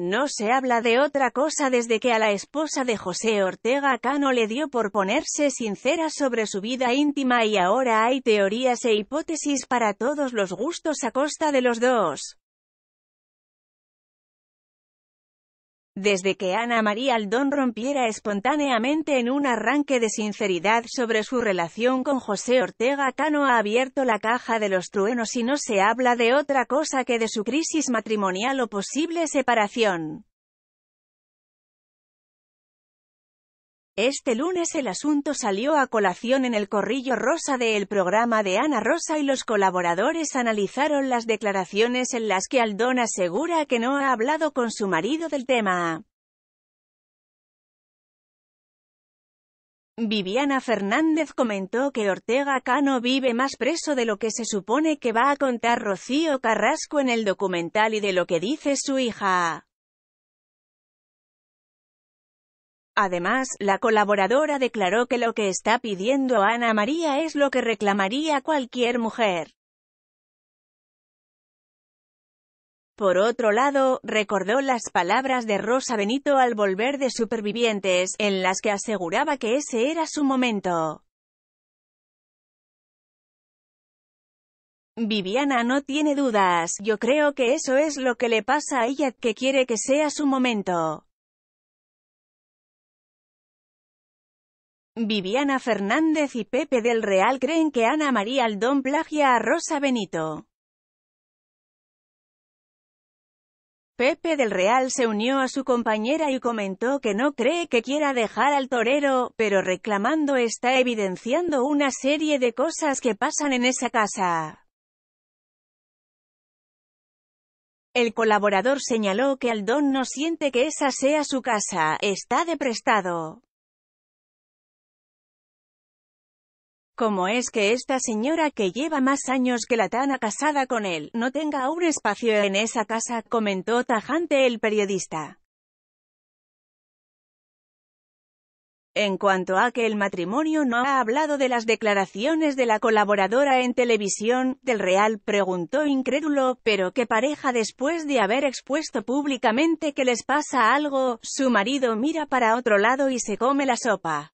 No se habla de otra cosa desde que a la esposa de José Ortega Cano le dio por ponerse sincera sobre su vida íntima y ahora hay teorías e hipótesis para todos los gustos a costa de los dos. Desde que Ana María Aldón rompiera espontáneamente en un arranque de sinceridad sobre su relación con José Ortega Cano ha abierto la caja de los truenos y no se habla de otra cosa que de su crisis matrimonial o posible separación. Este lunes el asunto salió a colación en el corrillo rosa de el programa de Ana Rosa y los colaboradores analizaron las declaraciones en las que Aldón asegura que no ha hablado con su marido del tema. Viviana Fernández comentó que Ortega Cano vive más preso de lo que se supone que va a contar Rocío Carrasco en el documental y de lo que dice su hija. Además, la colaboradora declaró que lo que está pidiendo Ana María es lo que reclamaría cualquier mujer. Por otro lado, recordó las palabras de Rosa Benito al volver de Supervivientes, en las que aseguraba que ese era su momento. Viviana no tiene dudas, yo creo que eso es lo que le pasa a ella, que quiere que sea su momento. Viviana Fernández y Pepe del Real creen que Ana María Aldón plagia a Rosa Benito. Pepe del Real se unió a su compañera y comentó que no cree que quiera dejar al torero, pero reclamando está evidenciando una serie de cosas que pasan en esa casa. El colaborador señaló que Aldón no siente que esa sea su casa, está de prestado. ¿Cómo es que esta señora que lleva más años que la Tana casada con él, no tenga un espacio en esa casa? comentó tajante el periodista. En cuanto a que el matrimonio no ha hablado de las declaraciones de la colaboradora en televisión, Del Real preguntó incrédulo, pero ¿qué pareja después de haber expuesto públicamente que les pasa algo, su marido mira para otro lado y se come la sopa?